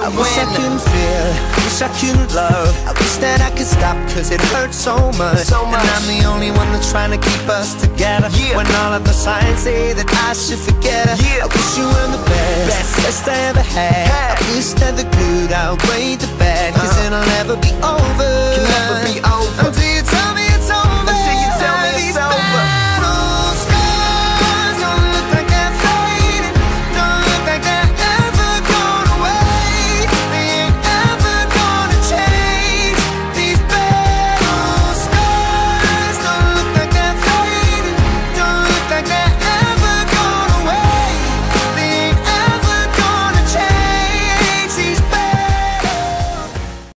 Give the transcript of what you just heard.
I wish I could feel, I wish I could love I wish that I could stop cause it hurts so much, so much. And I'm the only one that's trying to keep us together Yeah. When all of the signs say that I should forget her Yeah. I wish you were the best, Best. best I ever had hey. I wish that the good outweighed the bad Cause uh. it'll never be over